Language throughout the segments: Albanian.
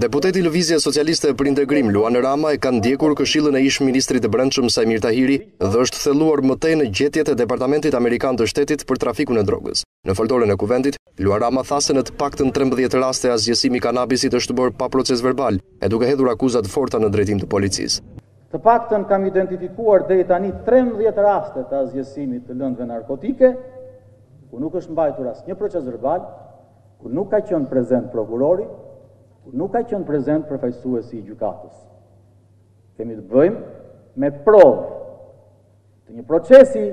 Deputeti i Lëvizjes Socialiste për Integrim, Luan Rama e ka ndjekur këshillën e ish-ministrit të Brendshëm Saimir Tahiri dhe është thelluar më tej në gjetjet e Departamentit Amerikan të Shtetit për trafikun e drogës. Në foltoren e Kuvendit, Luan Rama tha se në të paktën trembëdhjetë raste asgjësimi i kanabisit është bërë pa proces verbal e duke hedhur akuza të forta në drejtim të policisë. Të paktën kam identifikuar deri tani trembëdhjetë raste të asgjësimit të lëndëve narkotike, ku nuk është mbajtur asnjë proces verbal, ku nuk ka qenë prezent prokurori, ku nuk ka qenë prezent përfaqësuesi i gjykatës. Kemi të bëjmë me provë të një procesi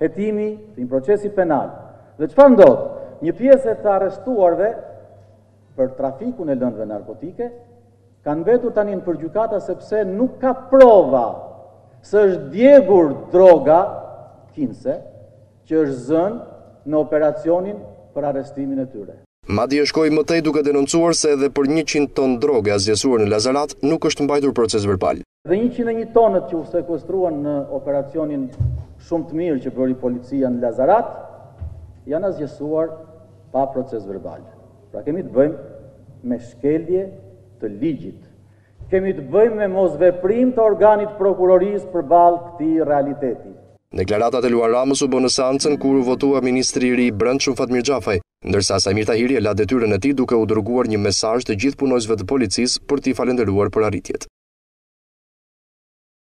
hetimi, të një procesi penal. Dhe çfarë ndodh? Një pjesë e të arrestuarve për trafikun e lëndëve narkotike kanë mbetur tani nëpër gjykata sepse nuk ka prova se është djegur droga kinse që është zënë në operacionin për arrestimin e tyre. Madje shkoi më tej duke denoncuar se edhe për njëqind tonë drogë të asgjësuar në Lazarat nuk është mbajtur procesverbal. Dhe njëqind e një tonët që u sekuestruan në operacionin shumë të mirë që bëri policia në Lazarat janë asgjësuar pa procesverbal. Pra kemi të bëjmë me shkelje të ligjit. Kemi të bëjmë me mosveprim të organit të prokurorisë përballë këtij realiteti. Deklaratat e Luan Ramës u bënë në seancën kur u votua ministri i ri i Brendshëm Fatmir Xhafaj, ndërsa Saimir Tahiri e la detyrën e tij duke u dërguar një mesazh të gjithë punonjësve të policisë për t'i falënderuar për arritjet.